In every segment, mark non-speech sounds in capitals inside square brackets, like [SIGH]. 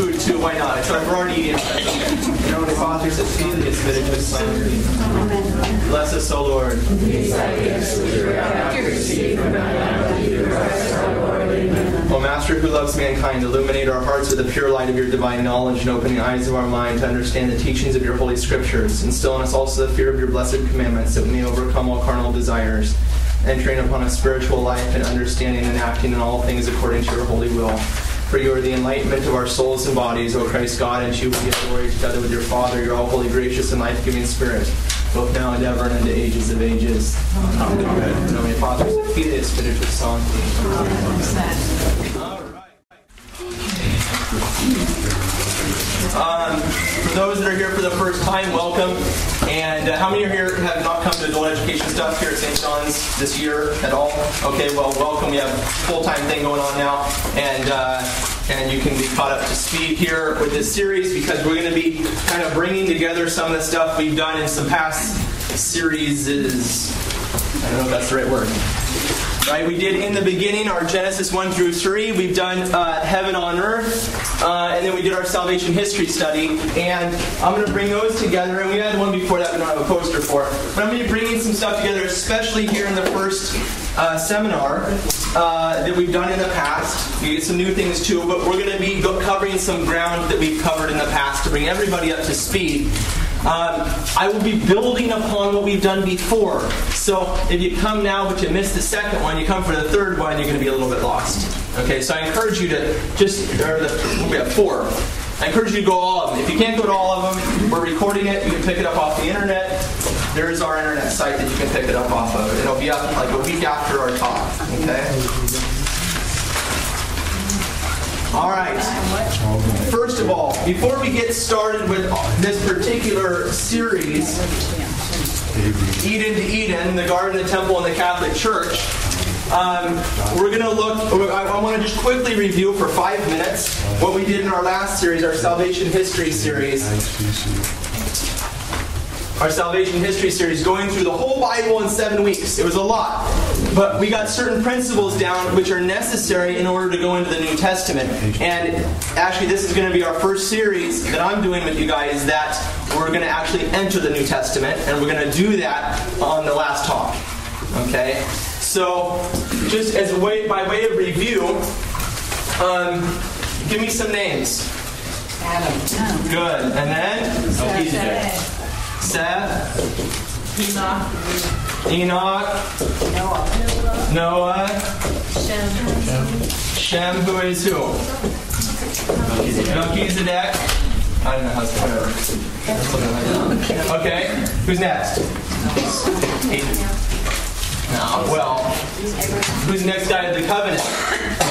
food too. Why not? It's we're already eating. You know, the Father said, "Feed the spiritual son." Bless us, O Lord. O Master who loves mankind, illuminate our hearts with the pure light of your divine knowledge and open the eyes of our mind to understand the teachings of your holy scriptures. Instill in us also the fear of your blessed commandments that we may overcome all carnal desires train upon a spiritual life and understanding and acting in all things according to your holy will. For you are the enlightenment of our souls and bodies, O Christ God, and you will be glory together with your Father, your all holy, gracious, and life giving Spirit, both now and ever and unto ages of ages. Amen. Amen. In nomine Father, Filii, Spiritus Sancti. All right. Um, for those that are here for the first time, welcome. And uh, how many are here have not come to adult education stuff here at St. John's this year at all? Okay, well, welcome. We have a full-time thing going on now, and uh, and you can be caught up to speed here with this series because we're going to be kind of bringing together some of the stuff we've done in some past series. I don't know if that's the right word. Right, we did in the beginning our Genesis 1 through 3. We've done uh, Heaven on Earth. Uh, and then we did our salvation history study. And I'm going to bring those together. And we had one before that we don't have a poster for. But I'm going to be bringing some stuff together, especially here in the first uh, seminar uh, that we've done in the past. We get some new things too. But we're going to be covering some ground that we've covered in the past to bring everybody up to speed. Um, I will be building upon what we've done before. So if you come now but you missed the second one, you come for the third one, you're going to be a little bit lost. Okay, so I encourage you to just, or the, we have four. I encourage you to go all of them. If you can't go to all of them, we're recording it. You can pick it up off the internet. There is our internet site that you can pick it up off of. It'll be up like a week after our talk. Okay? All right. First of all, before we get started with this particular series, Eden to Eden, the Garden, the Temple, and the Catholic Church, um, we're going to look, I, I want to just quickly review for five minutes what we did in our last series, our Salvation History series our salvation history series, going through the whole Bible in seven weeks. It was a lot. But we got certain principles down which are necessary in order to go into the New Testament. And actually, this is going to be our first series that I'm doing with you guys that we're going to actually enter the New Testament. And we're going to do that on the last talk. Okay? So, just as a way, by way of review, um, give me some names. Adam. Good. And then? Melchizedek. Seth, Enoch, Enoch, Noah, Noah, Shem, Shem, who is who? Melchizedek. I don't know how to say it. Okay, who's next? No, well, who's next guy of the covenant?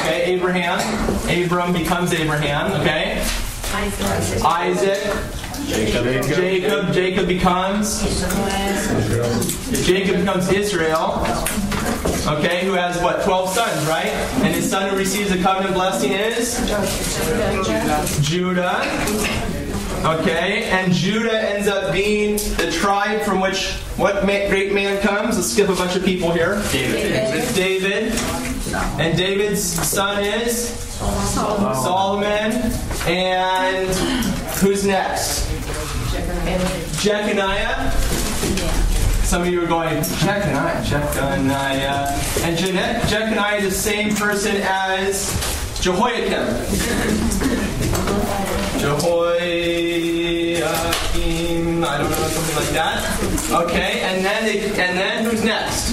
Okay, Abraham. Abram becomes Abraham, okay? Isaac. Jacob. Jacob. Jacob becomes. Jacob becomes Israel. Okay, who has what? 12 sons, right? And his son who receives the covenant blessing is? Judah. Okay, and Judah ends up being the tribe from which what great man comes? Let's skip a bunch of people here. David. David. And David's son is? Solomon. Solomon. And who's next? Jeconiah. Some of you are going, Jeconiah, Jeconiah. And Jeanette, Jeconiah is the same person as Jehoiakim. [LAUGHS] Jehoiakim, I don't know, something like that. Okay, and then they, and then who's next?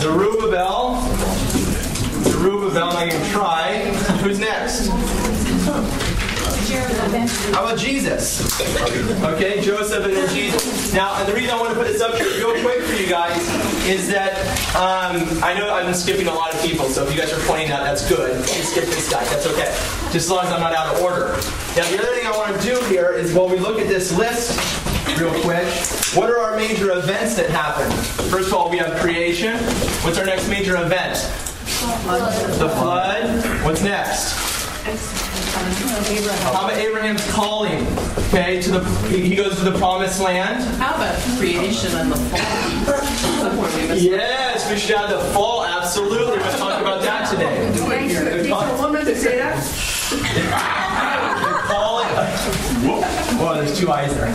Zerubbabel. Zerubbabel, I can try. Who's next? How about Jesus? Okay, Joseph and then Jesus. Now, and the reason I want to put this up here real quick for you guys is that um, I know I've been skipping a lot of people, so if you guys are pointing out, that's good. You skip this guy, that's okay. Just as long as I'm not out of order. Now, the other thing I want to do here is while we look at this list real quick, what are our major events that happen? First of all, we have creation. What's our next major event? The flood. What's next? How about Abraham's calling? Okay, to the he goes to the promised land. How about creation and the fall? Somewhere we missed Yes, we should have the fall. Absolutely, we'll talk about that today. The call- woman to say that? the [LAUGHS] calling. Whoa, there's two eyes there.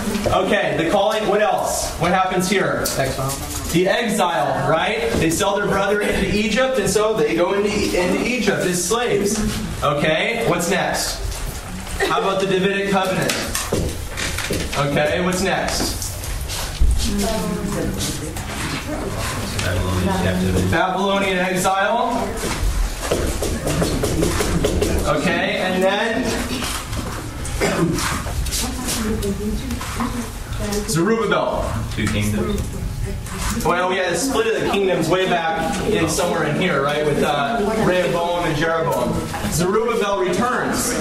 Okay, the calling. What else? What happens here? Exile The exile, right? They sell their brother into Egypt, and so they go into, into Egypt as slaves. Okay, what's next? How about the Davidic covenant? Okay, what's next? Babylonian exile. Okay, and then Zerubbabel. Two kingdoms. Well, we had a split of the kingdoms way back in somewhere in here, right, with uh, Rehoboam and Jeroboam. Zerubbabel returns.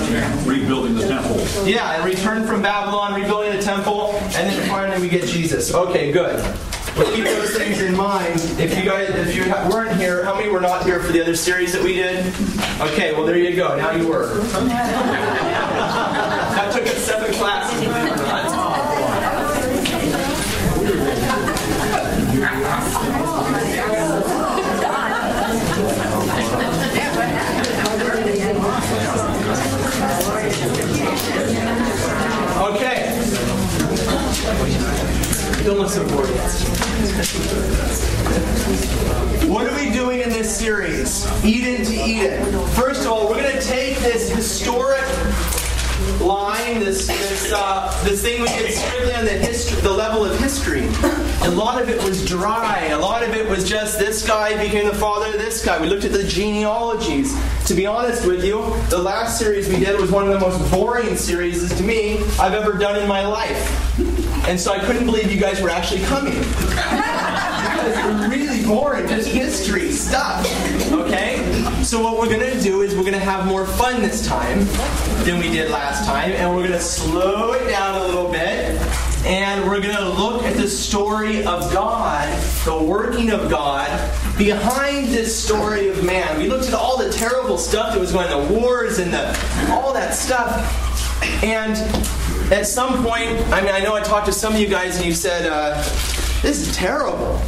Rebuilding the temple. Yeah, and returned from Babylon, rebuilding the temple, and then finally we get Jesus. Okay, good. But keep those things in mind. If you guys, if you ha- weren't here, how many were not here for the other series that we did? Okay, well there you go. Now you were. that took us seven classes. to remember that. Okay. So bored. What are we doing in this series? Eden to Eden. First of all, we're going to take this historic line, this this uh, this thing we did strictly on the history, the level of history. A lot of it was dry. A lot of it was just this guy became the father of this guy. We looked at the genealogies. To be honest with you, the last series we did was one of the most boring series to me I've ever done in my life. And so I couldn't believe you guys were actually coming. [LAUGHS] Really boring, just history stuff. Okay? So what we're gonna do is we're gonna have more fun this time than we did last time, and we're gonna slow it down a little bit, and we're gonna look at the story of God, the working of God behind this story of man. We looked at all the terrible stuff that was going on, the wars and the all that stuff. And at some point, I mean, I know I talked to some of you guys and you said, uh, this is terrible.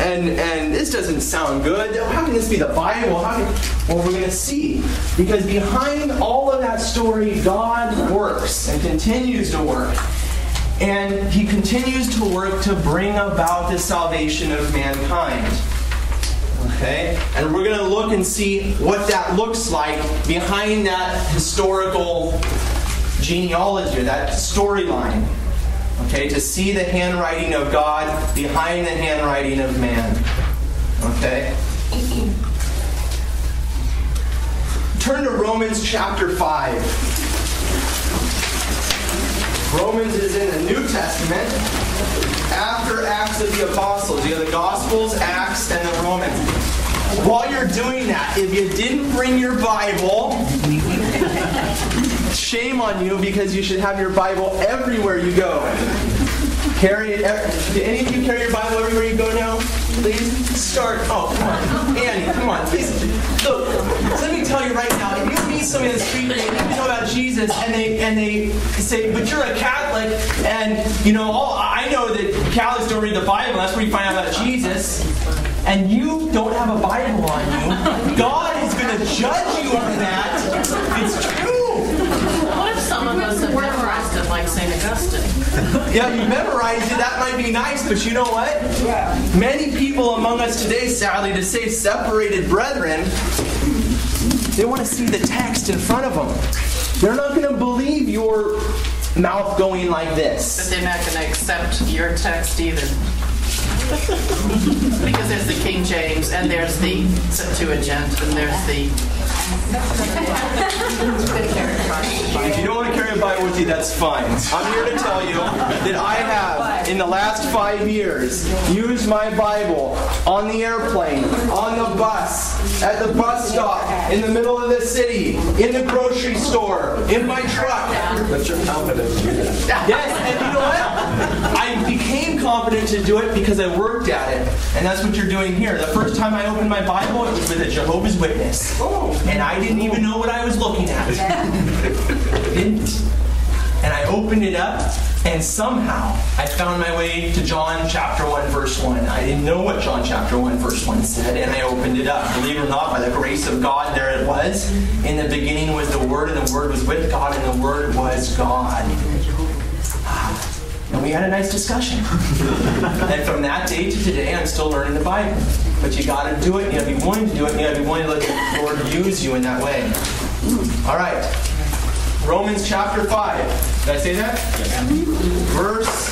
And, and this doesn't sound good. How can this be the Bible? How can, well, we're going to see. Because behind all of that story, God works and continues to work. And he continues to work to bring about the salvation of mankind. Okay? And we're going to look and see what that looks like behind that historical genealogy, that storyline. Okay? To see the handwriting of God behind the handwriting of man. Okay? Turn to Romans chapter 5. Romans is in the New Testament after Acts of the Apostles. You have the Gospels, Acts, and the Romans. While you're doing that, if you didn't bring your Bible, shame on you because you should have your Bible everywhere you go. Carry it. ev- Do any of you carry your Bible everywhere you go now? Please start. Oh, come on, Annie, come on, please. Look, let me tell you right now. If you meet somebody in the street and they know about Jesus, and they and they say, "But you're a Catholic," and you know, oh, I know that Catholics don't read the Bible. That's where you find out about Jesus. And you don't have a Bible on you. God is going to judge you on that. It's true. What if some of us have memorized it like St. Augustine? [LAUGHS] Yeah, you memorized it. That might be nice, but you know what? Many people among us today, sadly to say, separated brethren, they want to see the text in front of them. They're not going to believe your mouth going like But this. they're not going to accept your text either. Because there's the King James, and there's the Septuagint, and there's the. If you don't want to carry carry a Bible with you, that's fine. I'm here to tell you that I have, in the last five years, used my Bible on the airplane, on the bus, at the bus stop, in the middle of the city, in the grocery store, in my truck. That's your confidence. Yes, and you know what? I became confident to do it because I worked at it. And that's what you're doing here. The first time I opened my Bible, it was with a Jehovah's Witness. Oh. And I didn't even know what I was looking at. [LAUGHS] didn't. And I opened it up, and somehow I found my way to John chapter 1, verse 1. I didn't know what John chapter 1, verse 1 said, and I opened it up. Believe it or not, by the grace of God, there it was. In the beginning was the Word, and the Word was with God, and the Word was God. And we had a nice discussion. [LAUGHS] and from that day to today, I'm still learning the Bible. But you got to do it, you got to be willing to do it, you got to be willing to let the Lord use you in that way. All right. Romans chapter 5. Did I say that? Verse.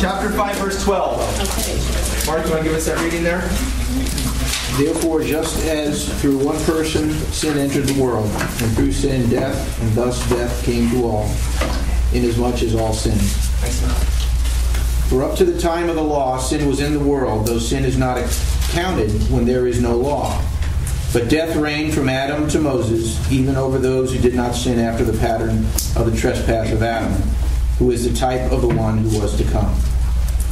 Chapter 5, verse 12. Mark, you want to give us that reading there? Therefore, just as through one person sin entered the world, and through sin death, and thus death came to all, inasmuch as all sinned. For up to the time of the law, sin was in the world, though sin is not counted when there is no law. But death reigned from Adam to Moses, even over those who did not sin after the pattern of the trespass of Adam, who is the type of the one who was to come.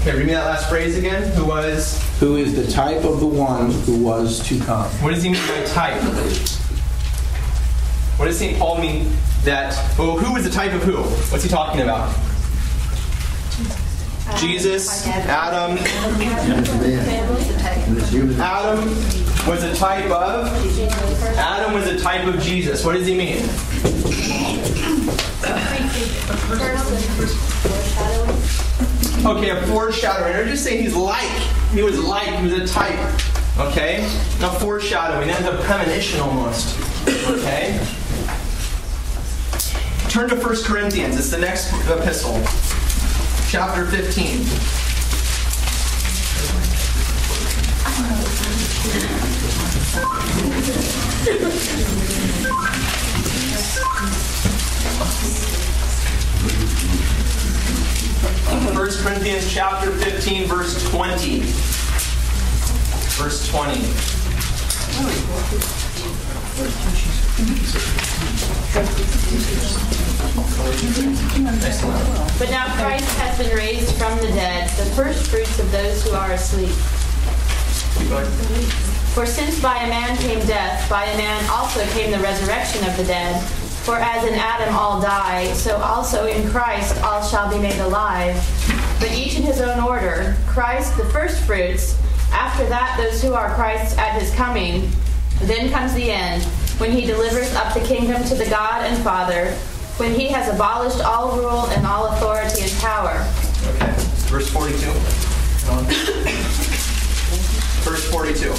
Okay, read me that last phrase again. Who was? Who is the type of the one who was to come. What does he mean by type? What does St. Paul mean that, well, who is the type of who? What's he talking about? Jesus, Adam. Adam was a type of? Adam was a type of Jesus. What does he mean? Okay, a foreshadowing. Or just saying he's like. He was like. He was a type. Okay? Now foreshadowing. That's a premonition almost. Okay? Turn to 1 Corinthians. It's the next epistle. Chapter 15. First Corinthians chapter 15, verse 20. Verse 20. But now Christ has been raised from the dead, the first fruits of those who are asleep. For since by a man came death, by a man also came the resurrection of the dead. For as in Adam all die, so also in Christ all shall be made alive. But each in his own order Christ the first fruits, after that those who are Christ's at his coming. Then comes the end, when he delivers up the kingdom to the God and Father, when he has abolished all rule and all authority and power. Okay. Verse 42. [COUGHS] Verse 42.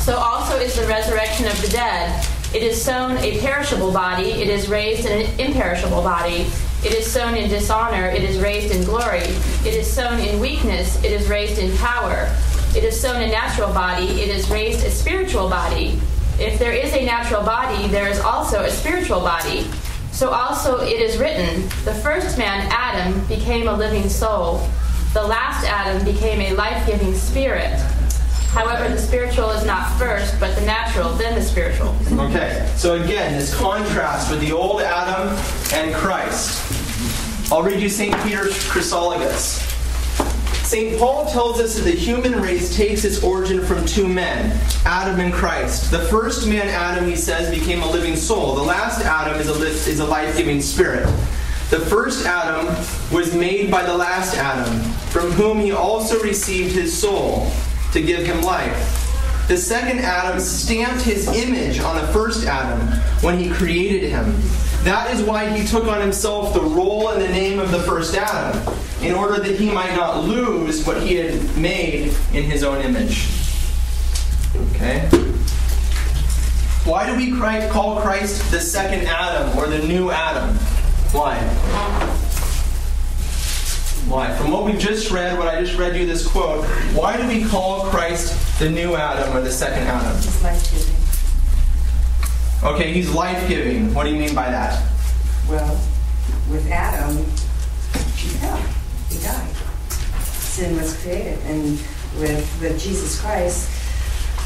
So also is the resurrection of the dead. It is sown a perishable body, it is raised an imperishable body. It is sown in dishonor, it is raised in glory. It is sown in weakness, it is raised in power. It is sown a natural body, it is raised a spiritual body. If there is a natural body, there is also a spiritual body. So also it is written the first man, Adam, became a living soul. The last Adam became a life giving spirit. However, the spiritual is not first, but the natural, then the spiritual. Okay, so again, this contrast with the old Adam and Christ. I'll read you St. Peter's Chrysologus. St. Paul tells us that the human race takes its origin from two men, Adam and Christ. The first man, Adam, he says, became a living soul. The last Adam is a, li- is a life giving spirit. The first Adam was made by the last Adam, from whom he also received his soul to give him life. The second Adam stamped his image on the first Adam when he created him. That is why he took on himself the role and the name of the first Adam, in order that he might not lose what he had made in his own image. Okay? Why do we call Christ the second Adam or the new Adam? Why? Why? From what we just read, what I just read you this quote, why do we call Christ the new Adam or the second Adam? He's life giving. Okay, he's life giving. What do you mean by that? Well, with Adam, he fell. He died. Sin was created. And with, with Jesus Christ,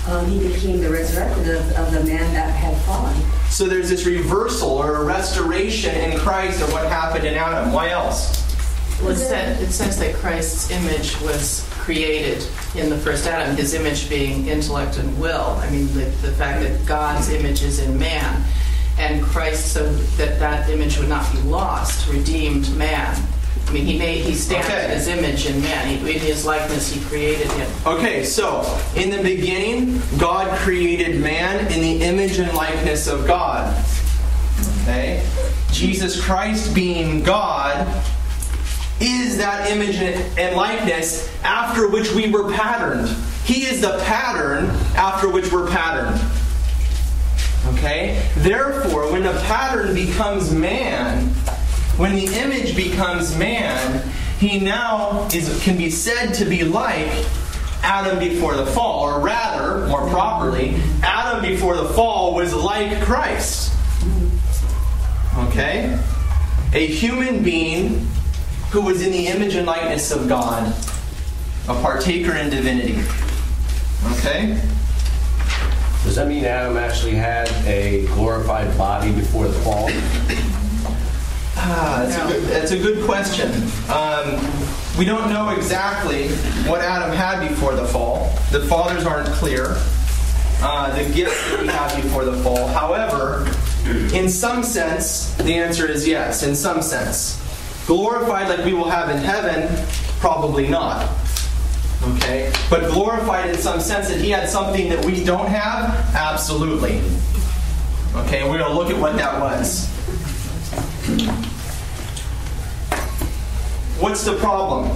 um, he became the resurrected of, of the man that had fallen. So there's this reversal or a restoration in Christ of what happened in Adam. Why else? Well, it said- it says that Christ's image was created in the first Adam, his image being intellect and will. I mean, the, the fact that God's image is in man, and Christ, so that that image would not be lost, redeemed man. I mean, he made, he stamped Okay. his image in man. He, in his likeness, he created him. Okay, so in the beginning, God created man in the image and likeness of God. Okay? Jesus Christ being God is that image and likeness after which we were patterned. He is the pattern after which we're patterned. Okay? Therefore, when the pattern becomes man, when the image becomes man, he now is can be said to be like Adam before the fall, or rather, more properly, Adam before the fall was like Christ. Okay? A human being who was in the image and likeness of God, a partaker in divinity. Okay? Does that mean Adam actually had a glorified body before the fall? Ah, that's, a good, that's a good question. Um, we don't know exactly what Adam had before the fall. The fathers aren't clear. Uh, the gifts that we have before the fall. However, in some sense, the answer is yes. In some sense, glorified like we will have in heaven, probably not. Okay, but glorified in some sense that he had something that we don't have, absolutely. Okay, we're going to look at what that was. What's the problem?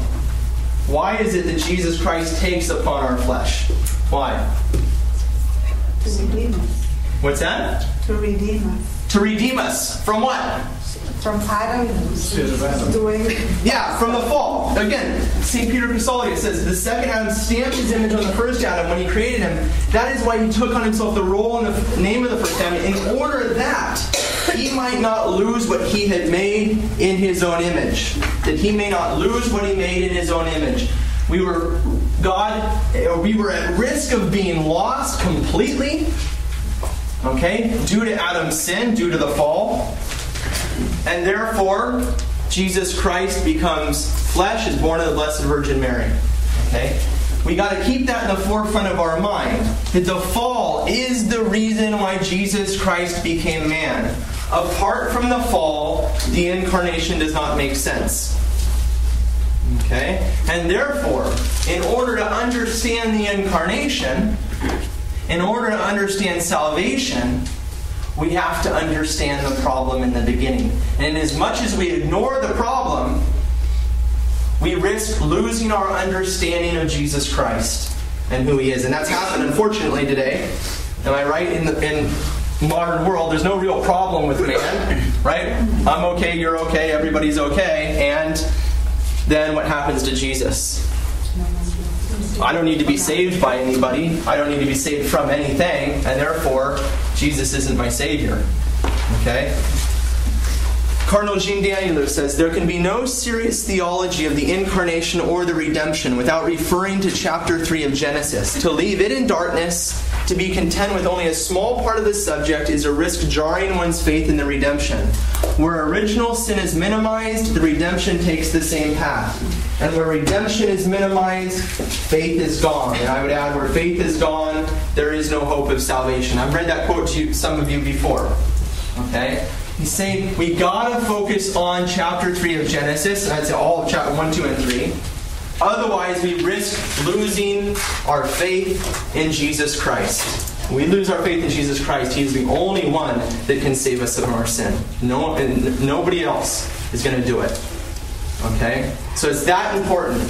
Why is it that Jesus Christ takes upon our flesh? Why? To redeem us. What's that? To redeem us. To redeem us. From what? From Adam's doing. Yeah, from the fall. Again, St. Peter Chrysologus says the second Adam stamped his image on the first Adam when he created him. That is why he took on himself the role and the name of the first Adam in order that he might not lose what he had made in his own image. That he may not lose what he made in his own image. We were, God, or we were at risk of being lost completely, okay, due to Adam's sin, due to the fall. And therefore, Jesus Christ becomes flesh, is born of the Blessed Virgin Mary. Okay? We got to keep that in the forefront of our mind. That the fall is the reason why Jesus Christ became man. Apart from the fall, the incarnation does not make sense. Okay? And therefore, in order to understand the incarnation, in order to understand salvation, we have to understand the problem in the beginning. And as much as we ignore the problem, we risk losing our understanding of Jesus Christ and who He is. And that's happened, unfortunately, today. Am I right? In the in modern world, there's no real problem with man, right? I'm okay, you're okay, everybody's okay, and then what happens to Jesus? I don't need to be saved by anybody. I don't need to be saved from anything, and therefore, Jesus isn't my Savior. Okay? Cardinal Jean Daniélou says there can be no serious theology of the incarnation or the redemption without referring to chapter 3 of Genesis. To leave it in darkness, to be content with only a small part of the subject, is a risk jarring one's faith in the redemption. Where original sin is minimized, the redemption takes the same path. And where redemption is minimized, faith is gone. And I would add, where faith is gone, there is no hope of salvation. I've read that quote to you, some of you before. Okay? He's saying we gotta focus on chapter 3 of Genesis, and that's all of chapter 1, 2, and 3. Otherwise, we risk losing our faith in Jesus Christ. When we lose our faith in Jesus Christ, He is the only one that can save us from our sin. No, nobody else is going to do it. Okay? So it's that important.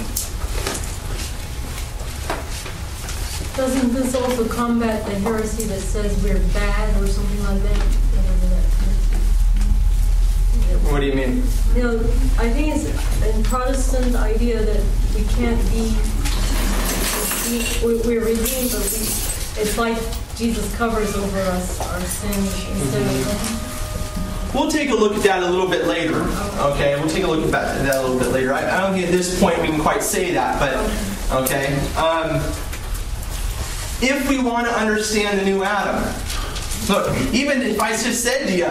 Doesn't this also combat the heresy that says we're bad or something like that? Whatever that heresy is. What do you mean? You know, I think it's a Protestant idea that we can't be, we- we're redeemed, but we, it's like Jesus covers over us our sins instead of. We'll take a look at that a little bit later. Okay, we'll take a look at that that a little bit later. I, I don't think at this point we can quite say that, but okay. Um, if we want to understand the new Adam, look, even if I just said to you,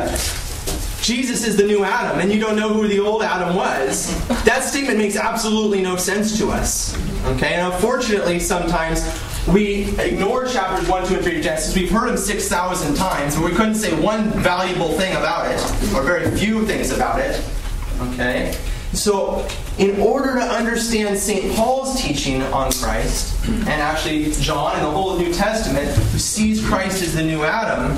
Jesus is the new Adam, and you don't know who the old Adam was, that statement makes absolutely no sense to us. Okay, and unfortunately, sometimes we ignore chapters 1, 2, and 3 of Genesis. We've heard them 6,000 times, but we couldn't say one valuable thing about it, or very few things about it. Okay? So, in order to understand St. Paul's teaching on Christ, and actually John and the whole New Testament, who sees Christ as the new Adam,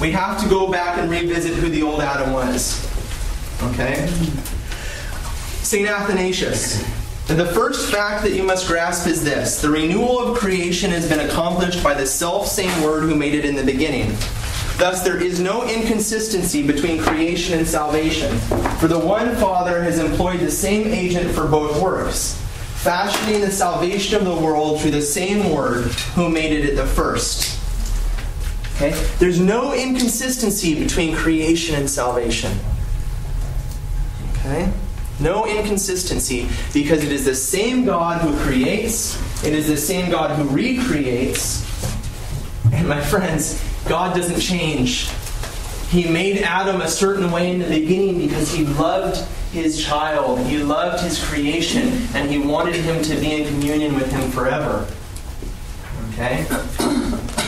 we have to go back and revisit who the old Adam was. Okay? St. Athanasius. The first fact that you must grasp is this the renewal of creation has been accomplished by the self same Word who made it in the beginning. Thus, there is no inconsistency between creation and salvation, for the one Father has employed the same agent for both works, fashioning the salvation of the world through the same Word who made it at the first. Okay? There's no inconsistency between creation and salvation. Okay? No inconsistency because it is the same God who creates, it is the same God who recreates. And my friends, God doesn't change. He made Adam a certain way in the beginning because he loved his child, he loved his creation, and he wanted him to be in communion with him forever. Okay?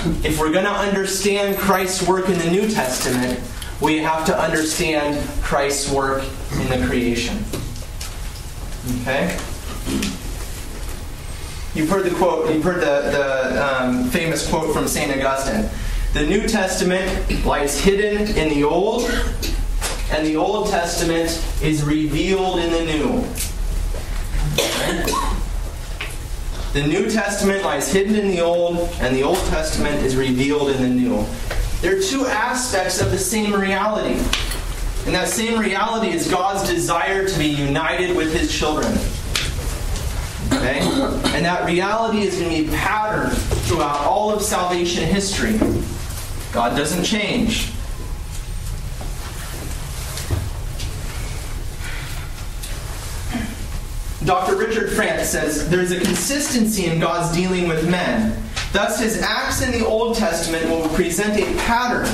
[COUGHS] If we're going to understand Christ's work in the New Testament, we have to understand Christ's work in the creation. Okay? You've heard the quote, you've heard the, the um, famous quote from St. Augustine. The New Testament lies hidden in the Old, and the Old Testament is revealed in the New. The New Testament lies hidden in the Old, and the Old Testament is revealed in the New. There are two aspects of the same reality. And that same reality is God's desire to be united with his children. Okay? And that reality is going to be patterned throughout all of salvation history. God doesn't change. Dr. Richard France says there's a consistency in God's dealing with men. Thus, his acts in the Old Testament will present a pattern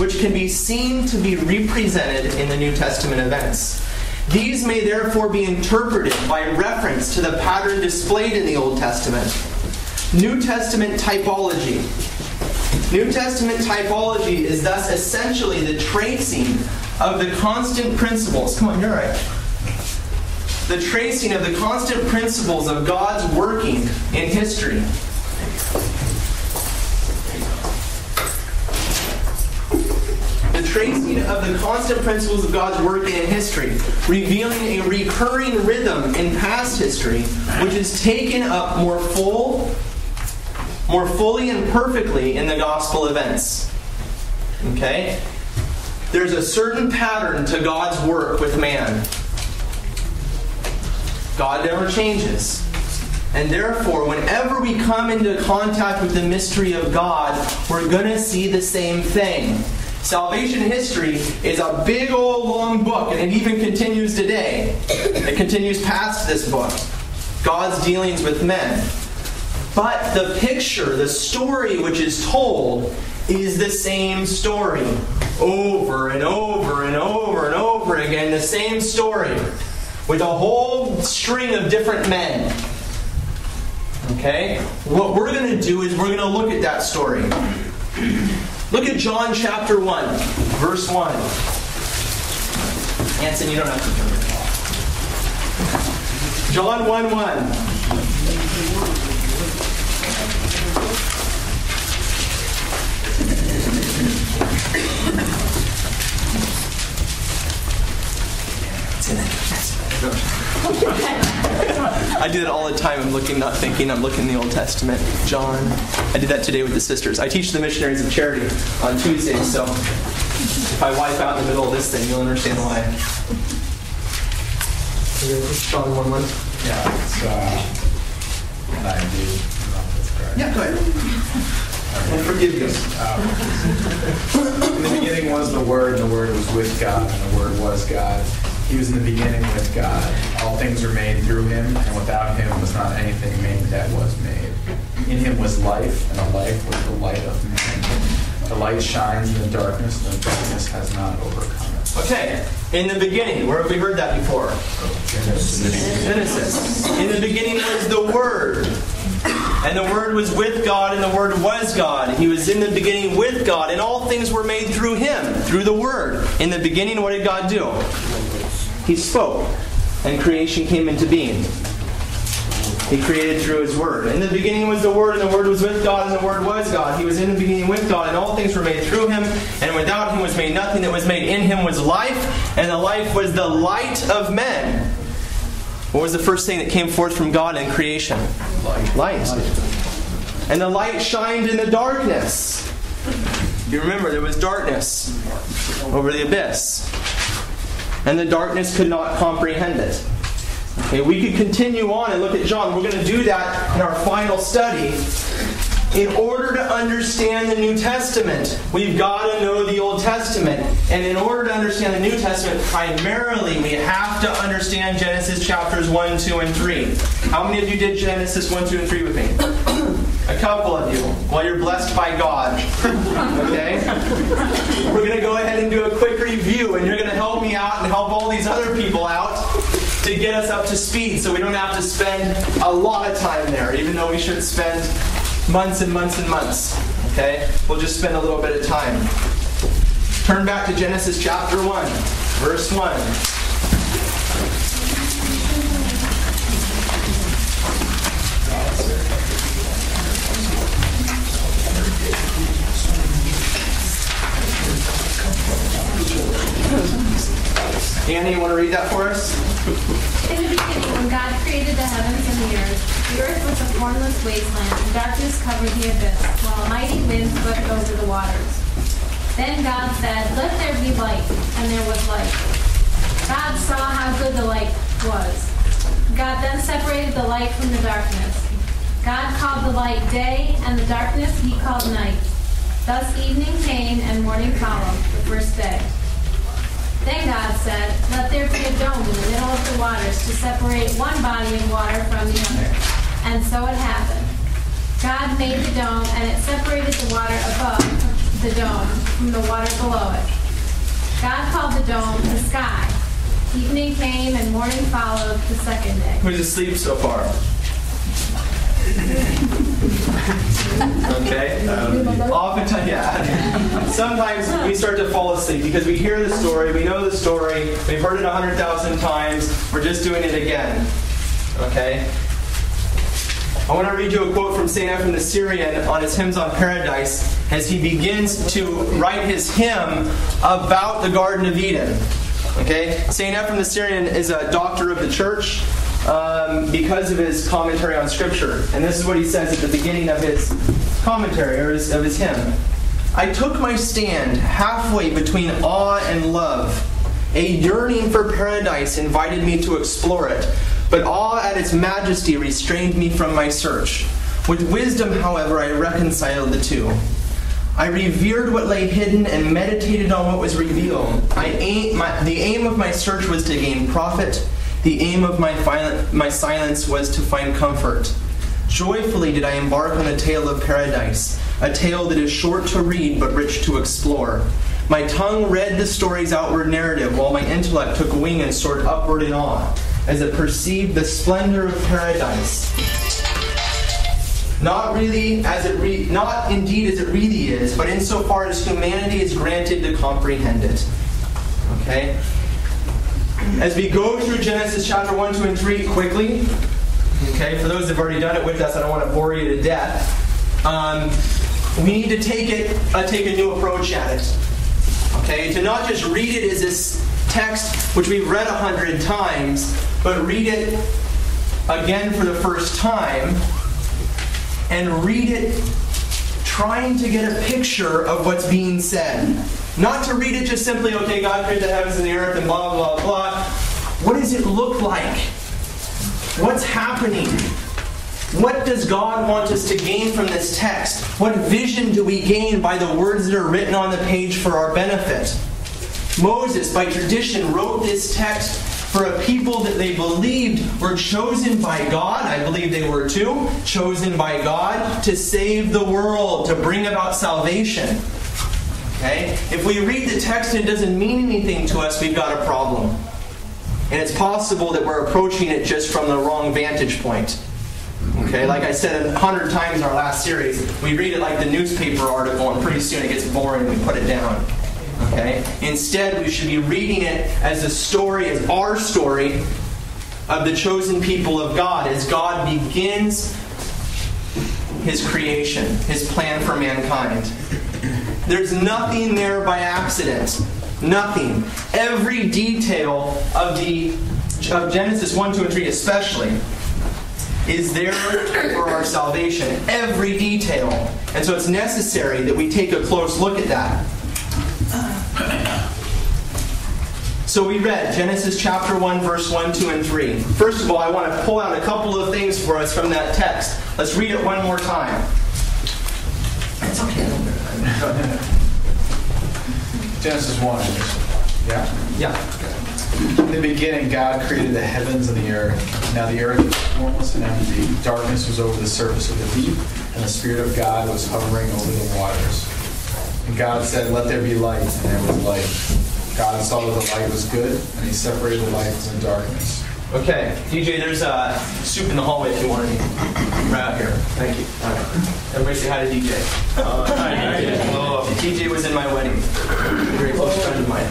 which can be seen to be represented in the New Testament events. These may therefore be interpreted by reference to the pattern displayed in the Old Testament. New Testament typology. New Testament typology is thus essentially the tracing of the constant principles. Come on, you're right. The tracing of the constant principles of God's working in history. The tracing of the constant principles of God's working in history, revealing a recurring rhythm in past history, which is taken up more full, more fully and perfectly in the gospel events. Okay? There's a certain pattern to God's work with man. God never changes. And therefore, whenever we come into contact with the mystery of God, we're going to see the same thing. Salvation history is a big old long book, and it even continues today. It continues past this book God's dealings with men. But the picture, the story which is told, is the same story. Over and over and over and over again, the same story. With a whole string of different men. Okay? What we're going to do is we're going to look at that story. Look at John chapter 1, verse 1. Anson, you don't have to turn it off. John 1 1. [LAUGHS] I do that all the time. I'm looking, not thinking. I'm looking in the Old Testament. John. I did that today with the sisters. I teach the missionaries of charity on Tuesdays, so if I wipe out in the middle of this thing, you'll understand why. John 1 1. Yeah, it's, uh, I do. Yeah, go ahead. and forgive you. [LAUGHS] In the beginning was the Word, and the Word was with God, and the Word was God. He was in the beginning with God. All things were made through him, and without him was not anything made that was made. In him was life, and the life was the light of men. The light shines in the darkness, and the darkness has not overcome it. Okay, in the beginning, where have we heard that before? Genesis. In the beginning was the Word. And the Word was with God, and the Word was God. He was in the beginning with God, and all things were made through Him, through the Word. In the beginning, what did God do? He spoke, and creation came into being. He created through His Word. In the beginning was the Word, and the Word was with God, and the Word was God. He was in the beginning with God, and all things were made through Him, and without Him was made nothing that was made. In Him was life, and the life was the light of men. What was the first thing that came forth from God in creation? Light. And the light shined in the darkness. You remember, there was darkness over the abyss. And the darkness could not comprehend it. Okay, we could continue on and look at John. We're going to do that in our final study. In order to understand the New Testament, we've got to know the Old Testament. And in order to understand the New Testament, primarily we have to understand Genesis chapters 1, 2, and 3. How many of you did Genesis 1, 2, and 3 with me? A couple of you. Well, you're blessed by God. [LAUGHS] okay? We're going to go ahead and do a quick review, and you're going to help me out and help all these other people out to get us up to speed so we don't have to spend a lot of time there, even though we should spend months and months and months. Okay? We'll just spend a little bit of time. Turn back to Genesis chapter 1, verse 1. Annie, you want to read that for us? In the beginning, when God created the heavens and the earth, the earth was a formless wasteland, and darkness covered the abyss, while a mighty wind swept over the waters. Then God said, Let there be light, and there was light. God saw how good the light was. God then separated the light from the darkness. God called the light day, and the darkness he called night. Thus evening came, and morning followed, the first day. Then God said, Let there be a dome in the middle of the waters to separate one body of water from the other. And so it happened. God made the dome, and it separated the water above the dome from the water below it. God called the dome the sky. Evening came, and morning followed the second day. Who's asleep so far? Okay. Um, oftentimes, yeah. [LAUGHS] Sometimes we start to fall asleep because we hear the story, we know the story, we've heard it a hundred thousand times. We're just doing it again. Okay. I want to read you a quote from St. Ephrem the Syrian on his hymns on paradise as he begins to write his hymn about the Garden of Eden. Okay? St. Ephrem the Syrian is a doctor of the church um, because of his commentary on Scripture. And this is what he says at the beginning of his commentary, or his, of his hymn. I took my stand halfway between awe and love. A yearning for paradise invited me to explore it, but awe at its majesty restrained me from my search. With wisdom, however, I reconciled the two. I revered what lay hidden and meditated on what was revealed. I aim, my, the aim of my search was to gain profit. The aim of my, my silence was to find comfort. Joyfully did I embark on the tale of paradise, a tale that is short to read but rich to explore. My tongue read the story's outward narrative, while my intellect took wing and soared upward in awe, as it perceived the splendor of paradise. Not really as it re- not indeed as it really is, but insofar as humanity is granted to comprehend it. Okay? As we go through Genesis chapter 1, 2, and 3 quickly, okay, for those that have already done it with us, I don't want to bore you to death. Um, we need to take it, uh, take a new approach at it. Okay, to not just read it as this text which we've read a hundred times, but read it again for the first time and read it trying to get a picture of what's being said. Not to read it just simply, okay, God created the heavens and the earth and blah, blah, blah. What does it look like? What's happening? What does God want us to gain from this text? What vision do we gain by the words that are written on the page for our benefit? Moses, by tradition, wrote this text for a people that they believed were chosen by God. I believe they were too. Chosen by God to save the world, to bring about salvation. Okay? If we read the text and it doesn't mean anything to us, we've got a problem. And it's possible that we're approaching it just from the wrong vantage point. Okay, like I said a hundred times in our last series, we read it like the newspaper article, and pretty soon it gets boring and we put it down. Okay? Instead, we should be reading it as a story, as our story of the chosen people of God, as God begins his creation, his plan for mankind. There's nothing there by accident. Nothing. Every detail of the of Genesis 1, 2, and 3 especially is there for our salvation. Every detail. And so it's necessary that we take a close look at that. So we read Genesis chapter 1, verse 1, 2, and 3. First of all, I want to pull out a couple of things for us from that text. Let's read it one more time. It's okay. [LAUGHS] Genesis 1. Yeah? Yeah. In the beginning, God created the heavens and the earth. Now the earth was formless and empty. Darkness was over the surface of the deep, and the Spirit of God was hovering over the waters. And God said, Let there be light, and there was light. God saw that the light was good, and he separated the light from the darkness. Okay, DJ, there's uh, soup in the hallway if you want any. Right out here. Thank you. All right. Everybody say hi to DJ. Uh, hi, DJ. [LAUGHS] Oh, DJ was in my wedding. Very close friend of mine.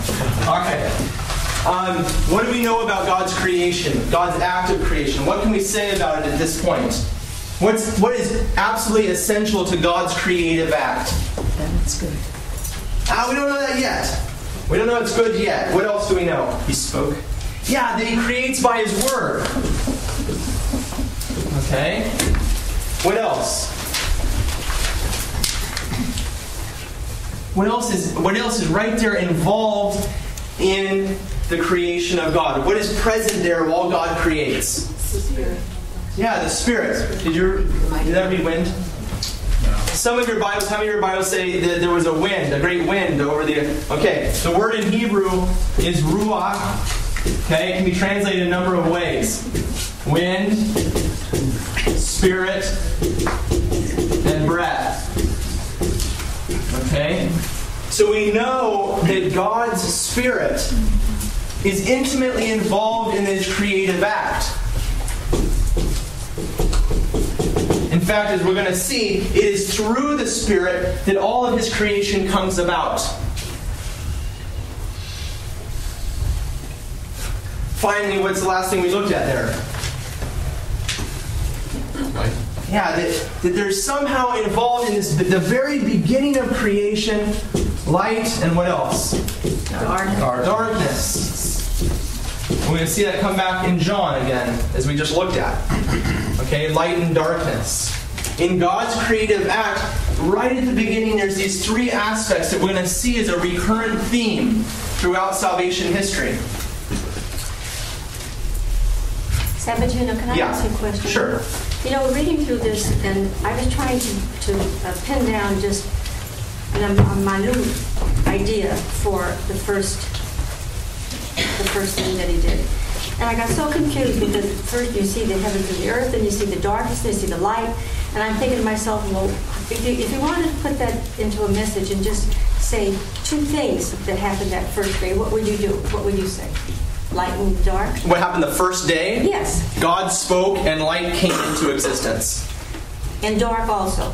All right. Um, what do we know about God's creation, God's act of creation? What can we say about it at this point? What's, what is absolutely essential to God's creative act? That's good. Ah, we don't know that yet. We don't know it's good yet. What else do we know? He spoke. Yeah, that he creates by his word. Okay. What else? What else is what else is right there involved in the creation of God? What is present there while God creates? Spirit. Yeah, the Spirit. Did you did that read wind? Some of your Bibles, how many of your Bibles say that there was a wind, a great wind over the. Okay, the word in Hebrew is ruach. Okay, it can be translated a number of ways wind, spirit, and breath. Okay? So we know that God's Spirit is intimately involved in this creative act. In fact, as we're going to see, it is through the Spirit that all of His creation comes about. Finally, what's the last thing we looked at there? Light. Yeah, that, that there's somehow involved in this, the very beginning of creation, light and what else? Dark. Our darkness. We're going to see that come back in John again, as we just looked at. Okay, light and darkness. In God's creative act, right at the beginning, there's these three aspects that we're going to see as a recurrent theme throughout salvation history. Sabatino, can I Yeah, ask you a question? sure. You know, reading through this, and I was trying to, to uh, pin down just a, a minute idea for the first, the first thing that he did. And I got so confused because first you see the heavens and the earth, and you see the darkness, and you see the light, and I'm thinking to myself, well, if you, if you wanted to put that into a message and just say two things that happened that first day, what would you do? What would you say? Light and dark? What happened the first day? Yes. God spoke and light came into existence. And dark also.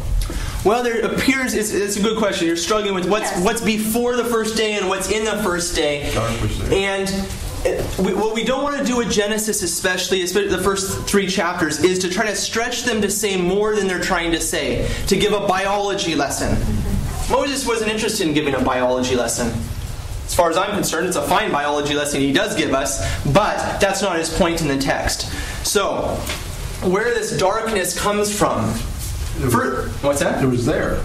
Well, there appears it's, it's a good question. You're struggling with what's Yes. what's before the first day and what's in the first day. Dark was there. And uh, we, what we don't want to do with Genesis, especially, especially the first three chapters, is to try to stretch them to say more than they're trying to say, to give a biology lesson. Moses wasn't interested in giving a biology lesson. As far as I'm concerned, it's a fine biology lesson he does give us, but that's not his point in the text. So, where this darkness comes from. For, what's that? It was there.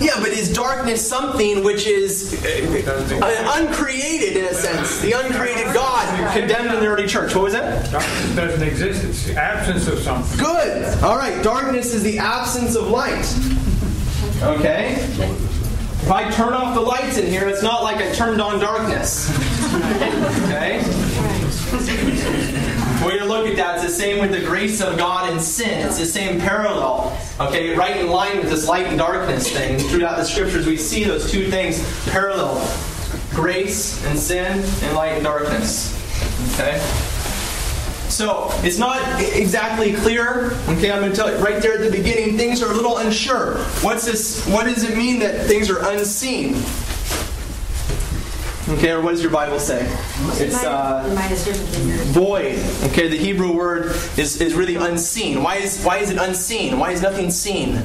Yeah, but is darkness something which is uh, uncreated in a sense? The uncreated God condemned in the early church. What was that? Darkness doesn't exist. It's the absence of something. Good. All right. Darkness is the absence of light. Okay. If I turn off the lights in here, it's not like I turned on darkness. Okay. When you look at that, it's the same with the grace of God and sin. It's the same parallel. Okay, right in line with this light and darkness thing. Throughout the scriptures, we see those two things parallel grace and sin, and light and darkness. Okay? So it's not exactly clear. Okay, I'm going to tell you right there at the beginning, things are a little unsure. What's this? What does it mean that things are unseen? Okay, or what does your Bible say? It's uh, Mine is different than yours. void. Okay, the Hebrew word is, is really unseen. Why is why is it unseen? Why is nothing seen?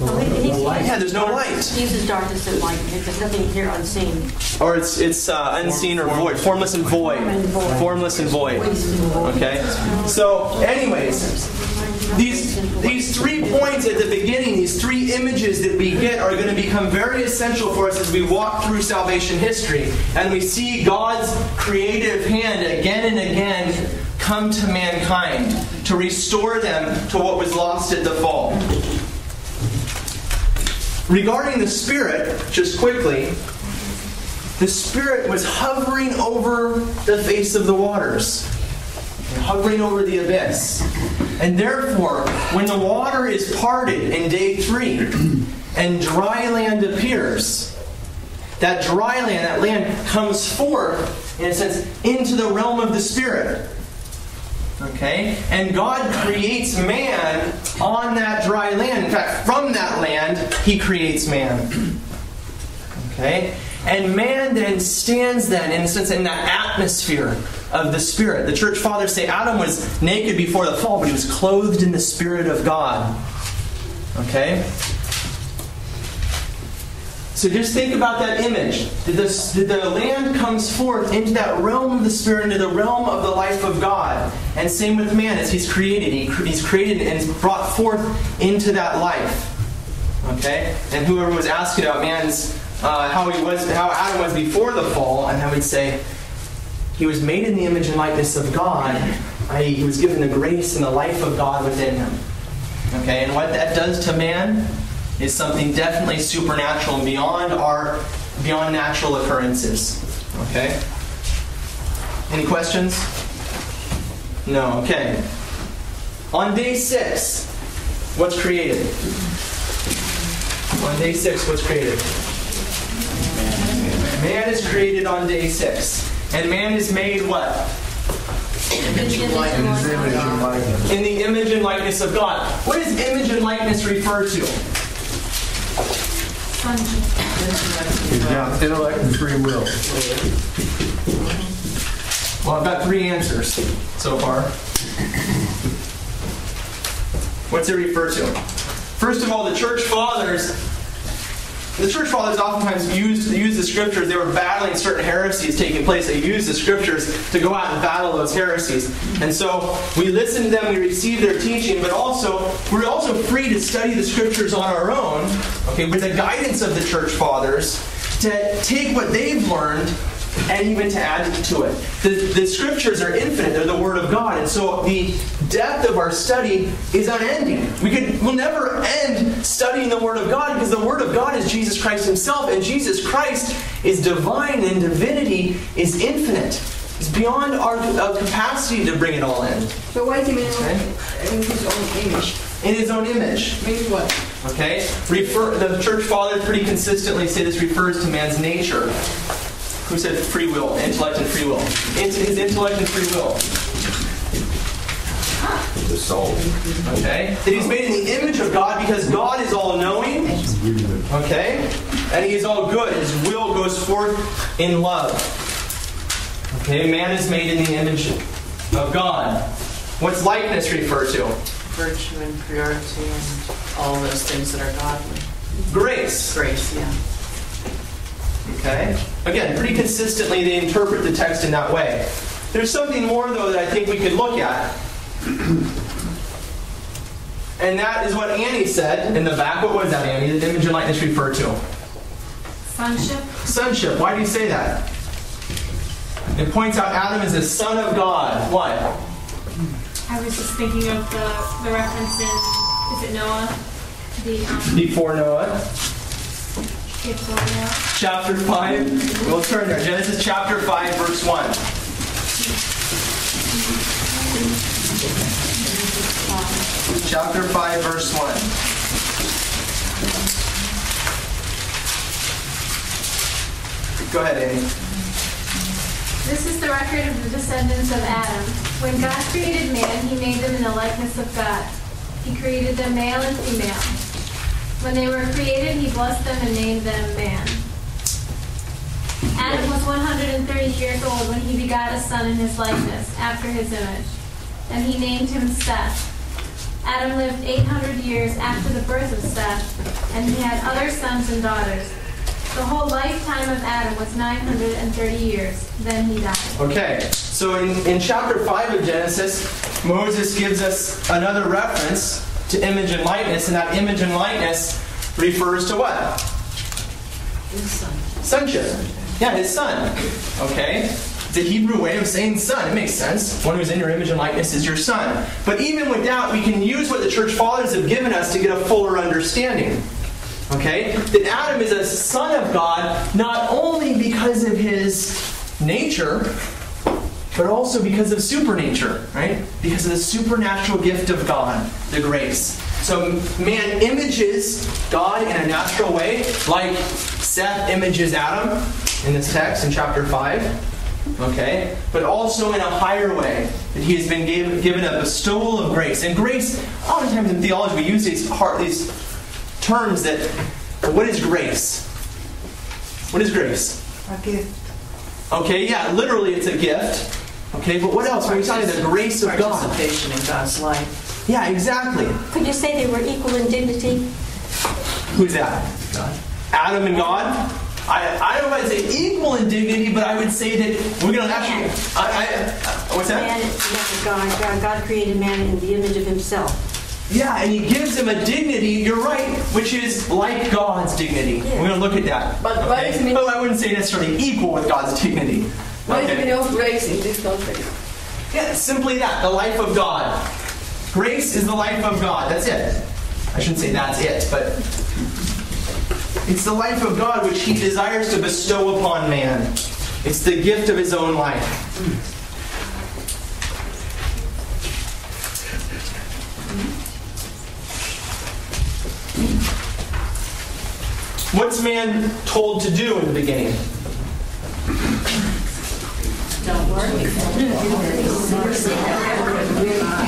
Yeah, there's no light. He uses darkness and light. There's nothing here unseen. Or it's it's uh, unseen or void, formless and void, formless and void. Okay. So, anyways, these these three points at the beginning, these three images that we get, are going to become very essential for us as we walk through salvation history, and we see God's creative hand again and again come to mankind to restore them to what was lost at the fall. Regarding the Spirit, just quickly, the Spirit was hovering over the face of the waters, hovering over the abyss. And therefore, when the water is parted in day three and dry land appears, that dry land, that land comes forth, in a sense, into the realm of the Spirit. Okay? And God creates man on that dry land. In fact, from that land, He creates man. Okay? And man then stands then, in a sense, in that atmosphere of the Spirit. The church fathers say Adam was naked before the fall, but he was clothed in the Spirit of God. Okay? So just think about that image. Did the, the land comes forth into that realm of the Spirit, into the realm of the life of God. And same with man as he's created. He, he's created and brought forth into that life. Okay? And whoever was asking about man's uh, how he was, how Adam was before the fall, and I would say he was made in the image and likeness of God. I.e., he was given the grace and the life of God within him. Okay, and what that does to man is something definitely supernatural and beyond our beyond natural occurrences. Okay? Any questions? No, okay. On day six, what's created? On day six, what's created? Man is created on day six. And man is made what? In the image and likeness of God. What does image and likeness refer to? Yeah, intellect and free will. Well, I've got three answers so far. What's it refer to? First of all, the church fathers. The church fathers oftentimes used use the scriptures. They were battling certain heresies taking place. They used the scriptures to go out and battle those heresies. And so we listen to them, we receive their teaching, but also we're also free to study the scriptures on our own, okay, with the guidance of the church fathers, to take what they've learned and even to add to it. The, the scriptures are infinite, they're the Word of God, and so the depth of our study is unending. We could, we'll never end studying the Word of God because the Word of God is Jesus Christ Himself, and Jesus Christ is divine, and divinity is infinite. It's beyond our uh, capacity to bring it all in. But why is he made in his own image? In His own image. Means what? Okay? Refer, the church fathers pretty consistently say this refers to man's nature. Who said free will? Intellect and free will. It's his intellect and free will. The soul. Okay? That he's made in the image of God because God is all knowing. Okay? And he is all good. His will goes forth in love. Okay? Man is made in the image of God. What's likeness refer to? Virtue and purity and all those things that are godly. Grace. Grace, yeah. Okay? Again, pretty consistently they interpret the text in that way. There's something more, though, that I think we could look at. And that is what Annie said in the back. What was that, Annie? The image and likeness refer to? Sonship. Sonship. Why do you say that? It points out Adam is a son of God. What? I was just thinking of the, the reference in, is it Noah? The, um, Before Noah. Chapter 5. We'll turn there. Genesis chapter 5, verse 1. Chapter 5, verse 1. Go ahead, Annie. This is the record of the descendants of Adam. When God created man, he made them in the likeness of God. He created them male and female. When they were created, he blessed them and named them man. Adam was 130 years old when he begot a son in his likeness, after his image. And he named him Seth. Adam lived 800 years after the birth of Seth, and he had other sons and daughters. The whole lifetime of Adam was 930 years. Then he died. Okay, so in, in chapter 5 of Genesis, Moses gives us another reference to image and likeness, and that image and likeness refers to what? His son. Sonship. Yeah, his son. Okay? It's a Hebrew way of saying son. It makes sense. One who's in your image and likeness is your son. But even with that, we can use what the church fathers have given us to get a fuller understanding. Okay? That Adam is a son of God not only because of his nature, but also because of supernature, right? Because of the supernatural gift of God, the grace. So man images God in a natural way, like Seth images Adam in this text in chapter 5. Okay? But also in a higher way, that he has been given, given a bestowal of grace. And grace, oftentimes in theology, we use these, these terms that, what is grace? What is grace? A gift. Okay, yeah, literally it's a gift. Okay, but what else? When we talking the grace of God. Participation in God's life. Yeah, exactly. Could you say they were equal in dignity? Who's that? God. Adam and God? I, I don't know if I'd say equal in dignity, but I would say that we're going to actually. I, I, uh, what's that? Man, that God, God, God created man in the image of himself. Yeah, and he gives him a dignity, you're right, which is like God's dignity. Yeah. We're going to look at that. But what okay? is mean- Oh, I wouldn't say necessarily equal with God's dignity. What is the Okay. meaning of grace in this context? Yeah, simply that the life of God. Grace is the life of God. That's it. I shouldn't say that's it, but it's the life of God which He desires to bestow upon man. It's the gift of His own life. What's man told to do in the beginning? Don't worry.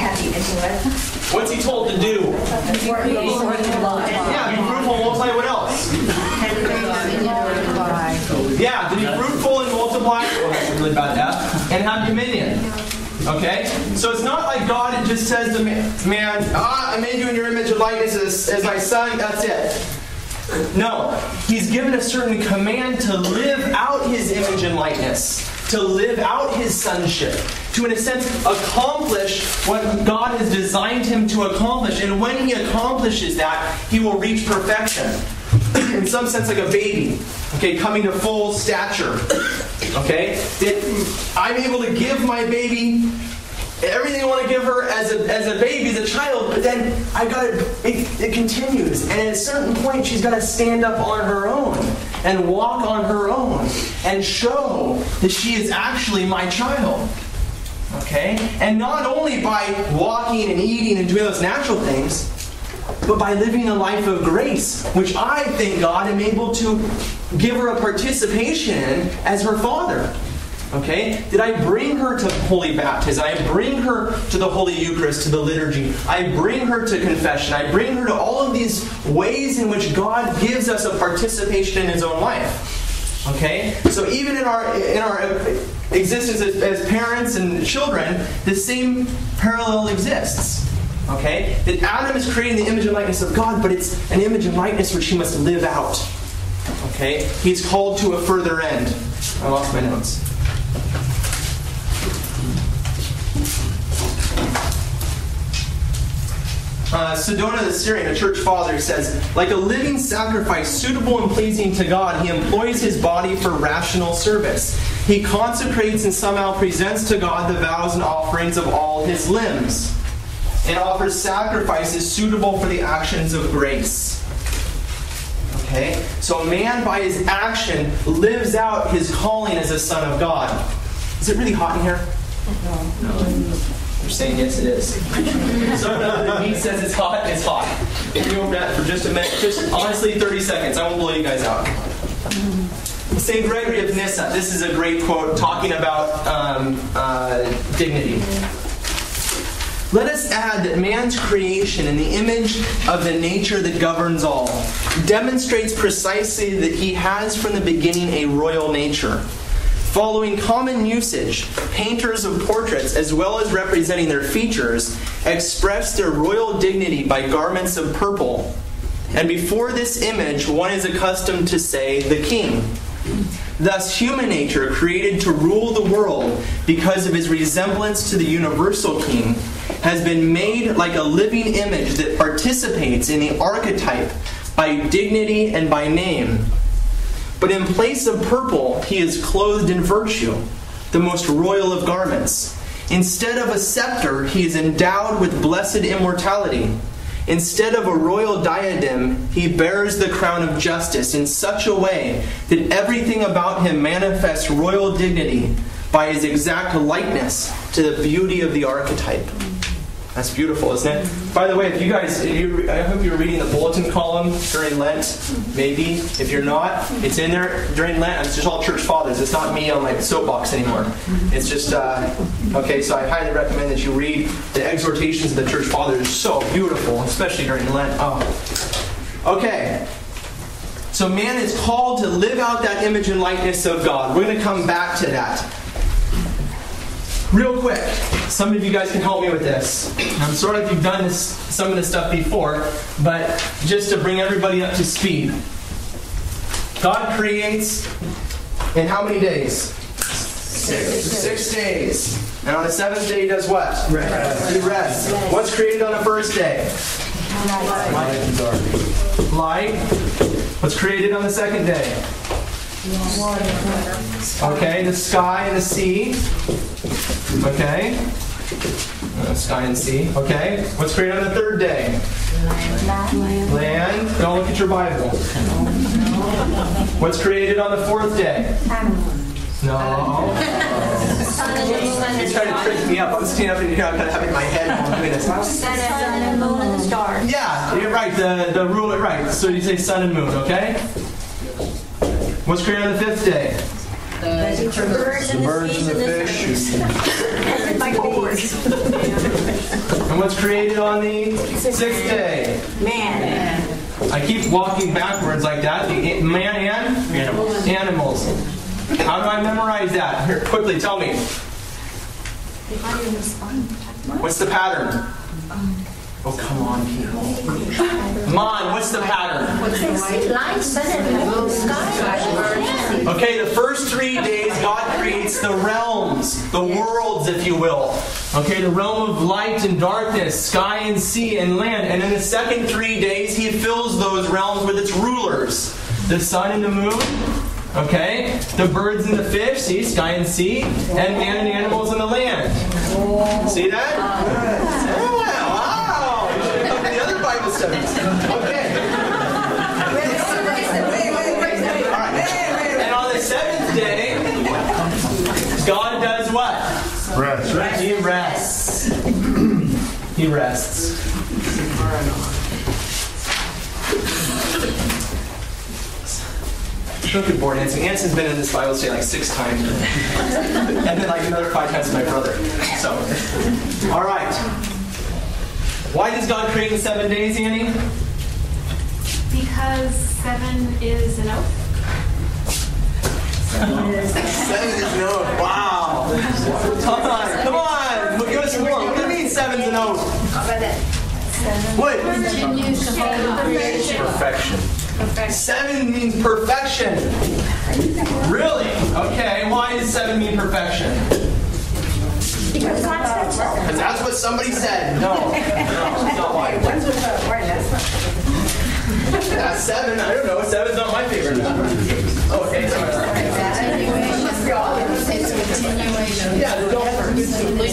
Have the. What's he told to do? Yeah, be fruitful and multiply. What else? Yeah, to be fruitful and multiply. Oh, that's a really bad F. And have dominion. Okay? So it's not like God just says to man, man ah, I made you in your image and likeness as, as my son, that's it. No, he's given a certain command to live out his image and likeness, to live out his sonship, to, in a sense, accomplish what God has designed him to accomplish. And when he accomplishes that, he will reach perfection. [CLEARS THROAT] In some sense, like a baby, okay, coming to full stature. [COUGHS] Okay? I'm able to give my baby everything I want to give her as a, as a baby, as a child, but then I got to, it, it continues. And at a certain point, she's got to stand up on her own and walk on her own and show that she is actually my child. Okay? And not only by walking and eating and doing those natural things, but by living a life of grace, which I, thank God, am able to give her a participation in as her father. Okay? Did I bring her to holy baptism? I bring her to the Holy Eucharist, to the liturgy. I bring her to confession. I bring her to all of these ways in which God gives us a participation in His own life. Okay? So even in our in our existence as, as parents and children, the same parallel exists. Okay? That Adam is creating the image and likeness of God, but it's an image and likeness which he must live out. Okay? He's called to a further end. I lost my notes. Uh, Sedona the Syrian, a church father, says, like a living sacrifice suitable and pleasing to God, he employs his body for rational service. He consecrates and somehow presents to God the vows and offerings of all his limbs, and offers sacrifices suitable for the actions of grace. Okay? So a man, by his action, lives out his calling as a son of God. Is it really hot in here? No. You're saying yes, it is. [LAUGHS] so heat says it's hot, it's hot. If you open that for just a minute? Just honestly, 30 seconds. I won't blow you guys out. St. Gregory of Nyssa, this is a great quote talking about um, uh, dignity. Let us add that man's creation in the image of the nature that governs all demonstrates precisely that he has from the beginning a royal nature. Following common usage, painters of portraits, as well as representing their features, express their royal dignity by garments of purple. And before this image, one is accustomed to say, the king. Thus, human nature, created to rule the world because of his resemblance to the universal king, has been made like a living image that participates in the archetype by dignity and by name. But in place of purple, he is clothed in virtue, the most royal of garments. Instead of a scepter, he is endowed with blessed immortality. Instead of a royal diadem, he bears the crown of justice in such a way that everything about him manifests royal dignity by his exact likeness to the beauty of the archetype. That's beautiful, isn't it? By the way, if you guys, if you, I hope you're reading the bulletin column during Lent. Maybe if you're not, it's in there during Lent. It's just all church fathers. It's not me on my soapbox anymore. It's just uh, okay. So I highly recommend that you read the exhortations of the church fathers. So beautiful, especially during Lent. Oh, okay. So man is called to live out that image and likeness of God. We're going to come back to that. Real quick, some of you guys can help me with this. I'm sorry if you've done this, some of this stuff before, but just to bring everybody up to speed. God creates in how many days? Six. Six days. And on the seventh day, he does what? Rest. He rests. What's created on the first day? Light and. Light. What's created on the second day? Water. Okay, the sky and the sea. Okay. Uh, sky and sea. Okay. What's created on the third day? Land. Land. Don't look at your Bible. What's created on the fourth day? No. He's trying to trick me up. I'm standing up and here. I'm going to have it in my head while I'm doing this. Sun and moon and stars. Yeah, you're right. The the ruler, right? So you say sun and moon. Okay. What's created on the fifth day? The birds and the fish. And what's created on the sixth day? Man. I keep walking backwards like that. The man and animals. Animals. How do I memorize that? Here, quickly, tell me. What's the pattern? Um, Oh, come on, people. Come on, what's the pattern? Light, sun, and. Okay, the first three days, God creates the realms, the worlds, if you will. Okay, the realm of light and darkness, sky and sea and land. And in the second three days, He fills those realms with its rulers the sun and the moon. Okay, the birds and the fish, see, sky and sea, and man and animals and the land. See that? Yeah, wow! You should have come to the other Bible. Okay. And on the seventh day, God does what? Rest. He rests. he rests. Don't get bored, Anson. Anson's been in this Bible study like six times. and then like another five times with my brother. So, all right. Why does God create in seven days, Annie? Because seven is an oath. Seven is no. Wow. Come on, come on. Look, give us more. What do you mean seven's an oath? What? Perfection. Seven means perfection. Really? Okay. Why does seven mean perfection? Because God said so. Because that's what somebody said. No, no, that's not why. One's without warning, that's not. Seven. I don't know. Seven's not my favorite number. Oh, okay, sorry. Yeah, don't.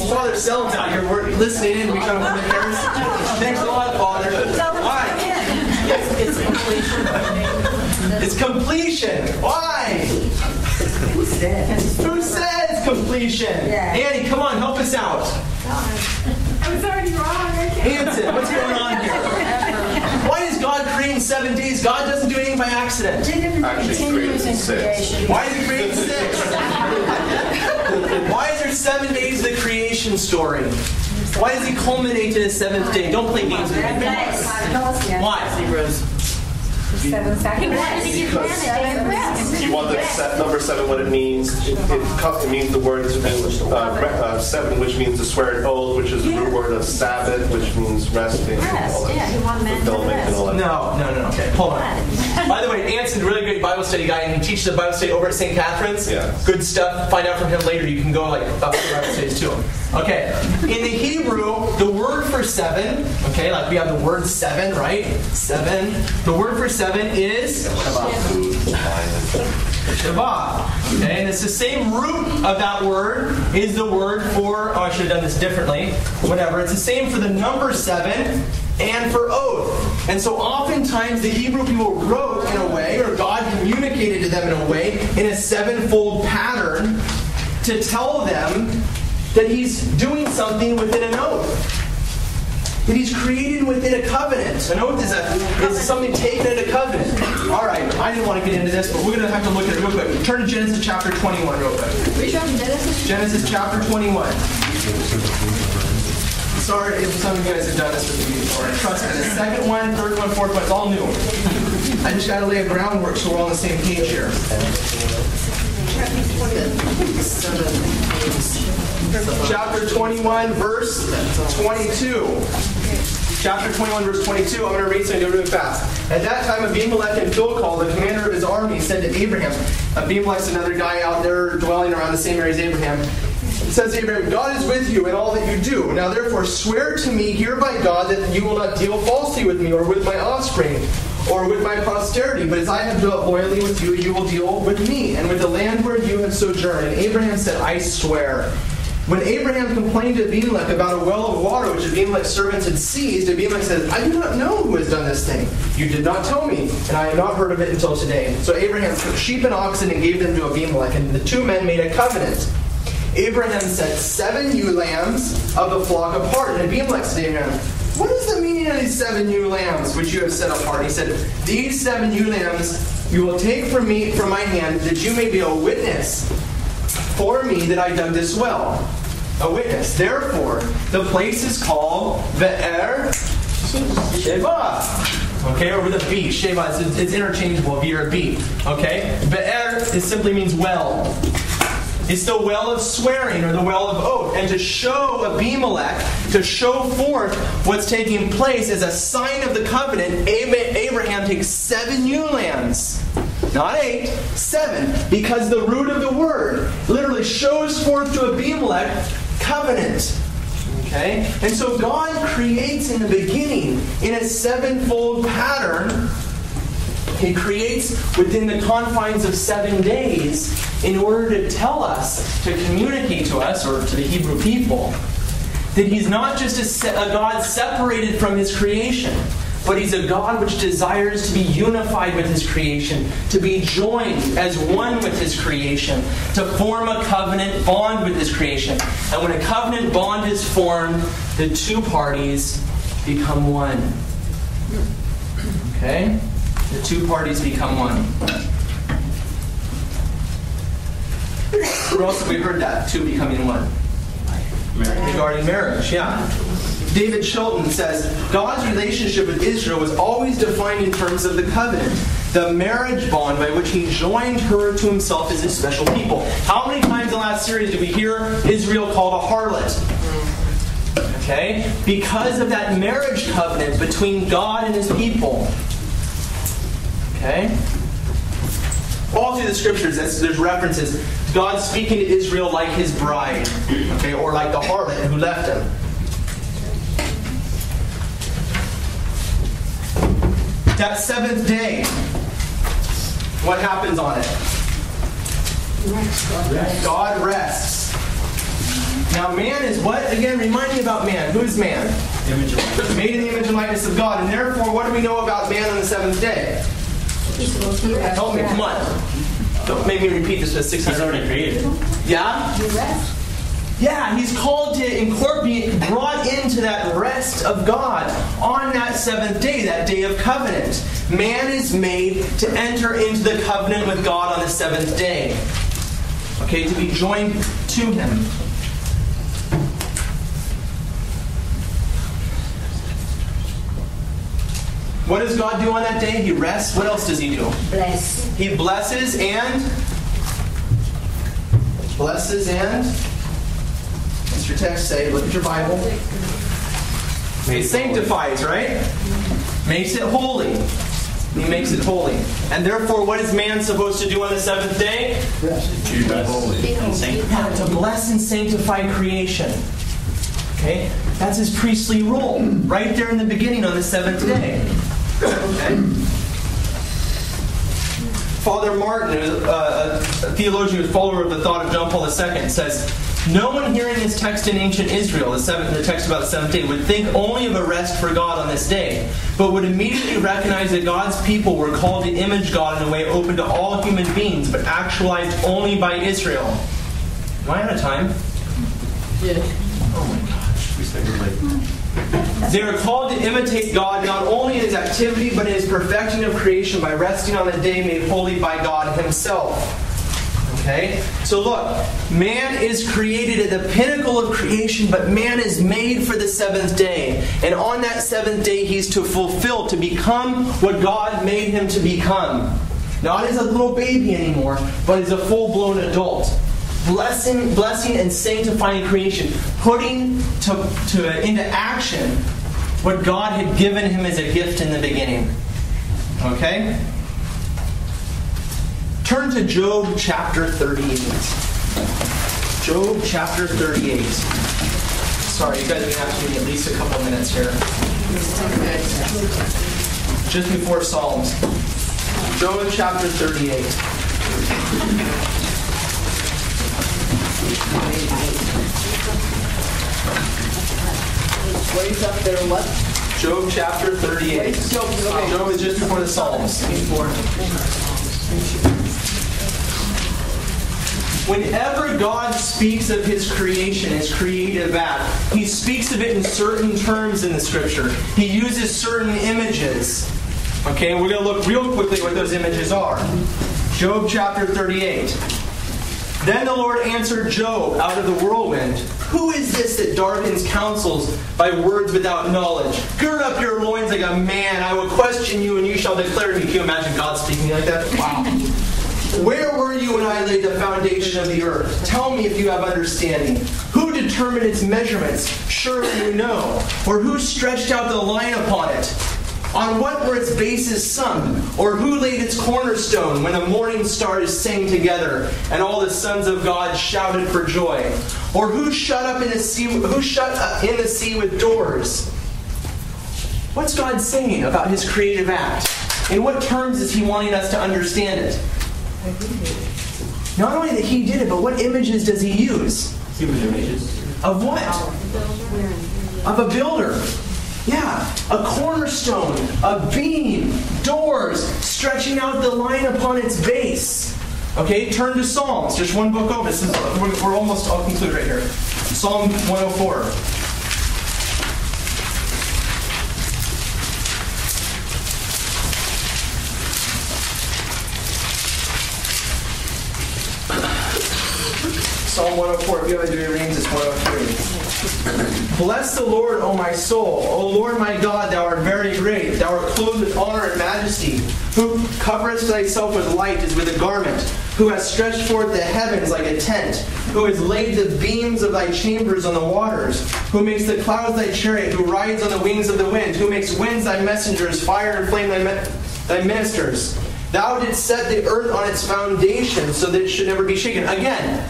Father Sellen's out here. We're listening in. We come from the Harris. Thanks a lot, Father. Why? It's completion. It's completion. Why? Who said? Who says completion? Yeah. Annie, come on, help us out. I was already wrong. I can't. Anson, what's going on here? [LAUGHS] Why is God creating seven days? God doesn't do anything by accident. Continues in creation. Why is he creating six? Why is there seven days of the creation story? Why does he culminate in a seventh day? Don't play games with me. Us. Why? Zebras. Seven Because you want the set, number seven, what it means. It, it, co- it means the word uh, re- uh, seven, which means to swear an oath, which is the root word of Sabbath, which means resting. and all Rest, yeah, he wanted man to Fulfillment and all rest. No, no, no, no. Okay, hold on. [LAUGHS] By the way, Anson's a really great Bible study guy, and he teaches a Bible study over at St. Catherine's. Yeah. Good stuff. Find out from him later. You can go like up to Bible studies to him. Okay. In the Hebrew, the word for seven, okay, like we have the word seven, right? Seven. The word for seven is Shabbat. Okay, and it's the same root of that word is the word for, oh, I should have done this differently. Whatever. It's the same for the number seven and for oath. And so oftentimes the Hebrew people wrote in a way, or God communicated to them in a way, in a sevenfold pattern to tell them that He's doing something within an oath that he's created within a covenant. An oath is, a, is something taken in a covenant. All right, I didn't want to get into this, but we're going to have to look at it real quick. Turn to Genesis chapter 21 real quick. Which one? Genesis? Genesis chapter 21. Sorry if some of you guys have done this with me before. Trust me, the second one, third one, fourth one, it's all new. I just got to lay a groundwork so we're all on the same page here. Chapter 21, verse 22. Chapter 21, verse 22. I'm going to read something really fast. At that time, Abimelech and Phicol, the commander of his army, said to Abraham, Abimelech's another guy out there dwelling around the same area as Abraham. It says to Abraham, God is with you in all that you do. Now therefore swear to me here by God that you will not deal falsely with me or with my offspring or with my posterity, but as I have dealt loyally with you, you will deal with me and with the land where you have sojourned. And Abraham said, I swear. When Abraham complained to Abimelech about a well of water which Abimelech's servants had seized, Abimelech said, I do not know who has done this thing. You did not tell me, and I have not heard of it until today. So Abraham took sheep and oxen and gave them to Abimelech, and the two men made a covenant. Abraham set seven ewe lambs of the flock apart, and Abimelech said to Abraham, What is the meaning of these seven ewe lambs which you have set apart? He said, These seven ewe lambs you will take from me from my hand, that you may be a witness for me that I dug this well. A witness. Therefore, the place is called Be'er Sheva. Okay, or with a B. Sheva, it's, interchangeable, B or a B. Okay? Be'er it simply means well. It's the well of swearing or the well of oath. And to show Abimelech, to show forth what's taking place as a sign of the covenant, Abraham takes seven new lands. Not eight, seven. Because the root of the word literally shows forth to Abimelech covenant. Okay? And so God creates in the beginning in a sevenfold pattern he creates within the confines of seven days in order to tell us, to communicate to us, or to the Hebrew people, that He's not just a, a God separated from His creation, but He's a God which desires to be unified with His creation, to be joined as one with His creation, to form a covenant bond with His creation. And when a covenant bond is formed, the two parties become one. Okay? The two parties become one. Where else have we heard that? Two becoming one. Regarding marriage, yeah. David Chilton says God's relationship with Israel was always defined in terms of the covenant, the marriage bond by which he joined her to himself as his special people. How many times in the last series did we hear Israel called a harlot? Okay? Because of that marriage covenant between God and his people. Okay? All through the scriptures, there's references. God speaking to Israel like his bride, okay, or like the harlot who left him. That seventh day, what happens on it? God rests. Now, man is what? Again, remind me about man. Who's man? Image Made in the image and likeness of God. And therefore, what do we know about man on the seventh day? Help me, come on. Don't make me repeat this for the 600. He's already created. Yeah? Yeah, he's called to incorporate, brought into that rest of God on that seventh day, that day of covenant. Man is made to enter into the covenant with God on the seventh day. Okay, to be joined to him. What does God do on that day? He rests. What else does he do? Bless. He blesses and blesses and what's your text say? Look at your Bible. It sanctifies, right? Makes it holy. He makes it holy. And therefore, what is man supposed to do on the seventh day? Yeah, to bless and sanctify creation. Okay? That's his priestly role, right there in the beginning on the seventh day. Okay? Father Martin, who's uh, a theologian who's follower of the thought of John Paul II, says, No one hearing this text in ancient Israel, the, seventh, the text about the seventh day, would think only of a rest for God on this day, but would immediately recognize that God's people were called to image God in a way open to all human beings, but actualized only by Israel. Am I out of time? Yeah. Oh my gosh, we started late. They are called to imitate God not only in his activity, but in his perfection of creation by resting on the day made holy by God himself. Okay? So look, man is created at the pinnacle of creation, but man is made for the seventh day. And on that seventh day, he's to fulfill, to become what God made him to become. Not as a little baby anymore, but as a full blown adult blessing, blessing and sanctifying creation, putting to, to into action what God had given him as a gift in the beginning. Okay? Turn to Job chapter 38. Job chapter 38. Sorry, you guys are going to have to give me at least a couple minutes here. Just before Psalms. Job chapter 38. What is up there? What? Job chapter 38. Job is just before the Psalms. Whenever God speaks of his creation, his creative act, he speaks of it in certain terms in the scripture. He uses certain images. Okay, we're going to look real quickly what those images are. Job chapter 38. Then the Lord answered Job out of the whirlwind Who is this that darkens counsels by words without knowledge? Gird up your loins like a man. I will question you, and you shall declare me. Can you imagine God speaking like that? Wow. Where were you when I laid the foundation of the earth? Tell me if you have understanding. Who determined its measurements? Surely you know. Or who stretched out the line upon it? On what were its bases sunk? Or who laid its cornerstone when the morning stars sang together and all the sons of God shouted for joy? Or who shut up in the sea who shut up in the sea with doors? What's God saying about his creative act? In what terms is he wanting us to understand it? Not only that he did it, but what images does he use? Human images. Of what? Of a builder. Yeah, a cornerstone, a beam, doors, stretching out the line upon its base. Okay, turn to Psalms. Just one book over. This is, we're, we're almost, I'll conclude right here. Psalm 104. Psalm 104. If you have a your readings, it's 103. Bless the Lord, O my soul. O Lord my God, thou art very great. Thou art clothed with honor and majesty. Who coverest thyself with light as with a garment. Who has stretched forth the heavens like a tent. Who has laid the beams of thy chambers on the waters. Who makes the clouds thy chariot. Who rides on the wings of the wind. Who makes winds thy messengers, fire and flame thy, thy ministers. Thou didst set the earth on its foundation so that it should never be shaken. Again,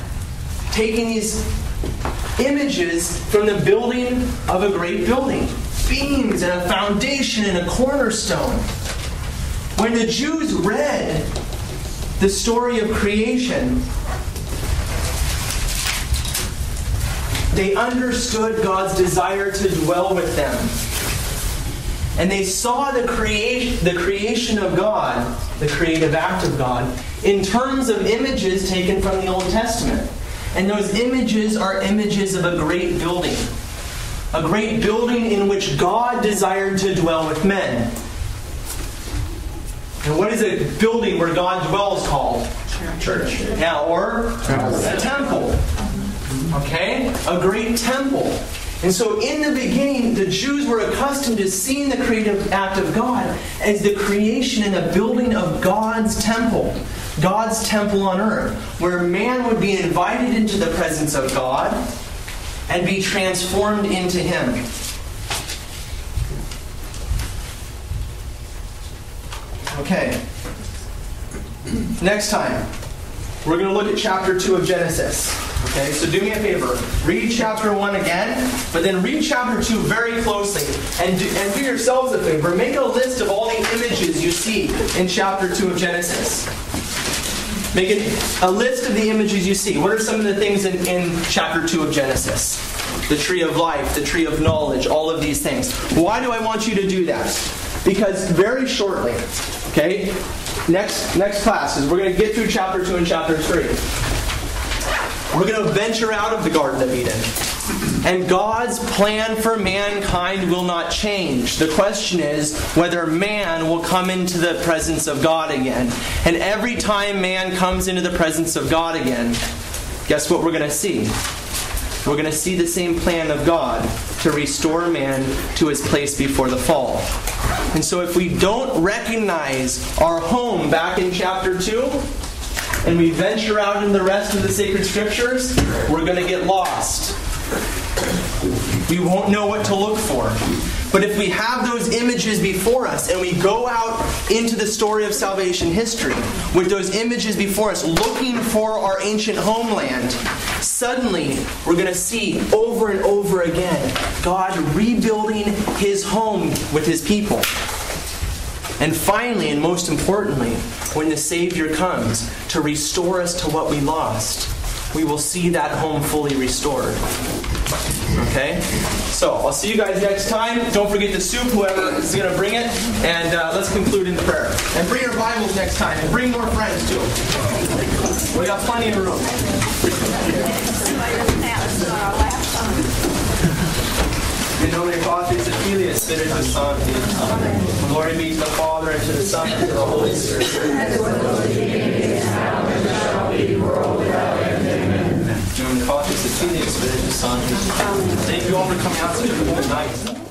taking these images from the building of a great building beams and a foundation and a cornerstone. When the Jews read the story of creation, they understood God's desire to dwell with them. And they saw the, creation, the creation of God, the creative act of God, in terms of images taken from the Old Testament. And those images are images of a great building. A great building in which God desired to dwell with men. And what is a building where God dwells called? Church. Yeah, or a temple. Okay? A great temple. And so in the beginning, the Jews were accustomed to seeing the creative act of God as the creation and the building of God's temple. God's temple on earth, where man would be invited into the presence of God and be transformed into Him. Okay. Next time, we're going to look at chapter 2 of Genesis. Okay, so do me a favor. Read chapter 1 again, but then read chapter 2 very closely. And do, and do yourselves a favor. Make a list of all the images you see in chapter 2 of Genesis. Make it a list of the images you see. What are some of the things in, in chapter 2 of Genesis? The tree of life, the tree of knowledge, all of these things. Why do I want you to do that? Because very shortly, okay, next next class is we're going to get through chapter 2 and chapter 3. We're going to venture out of the Garden of Eden. And God's plan for mankind will not change. The question is whether man will come into the presence of God again. And every time man comes into the presence of God again, guess what we're going to see? We're going to see the same plan of God to restore man to his place before the fall. And so if we don't recognize our home back in chapter 2, and we venture out in the rest of the sacred scriptures, we're going to get lost. We won't know what to look for. But if we have those images before us and we go out into the story of salvation history with those images before us, looking for our ancient homeland, suddenly we're going to see over and over again God rebuilding his home with his people. And finally, and most importantly, when the Savior comes to restore us to what we lost, we will see that home fully restored. Okay? So, I'll see you guys next time. Don't forget the soup, whoever is going to bring it. And uh, let's conclude in prayer. And bring your Bibles next time. And bring more friends, too. We got plenty of room. In nomine Patris et Filii et Spiritus Sancti. Glory be to the Father, and to the Son, and to the Holy Spirit. In nomine Patris et Filii et Spiritus Sancti. Thank you all for coming out a good night.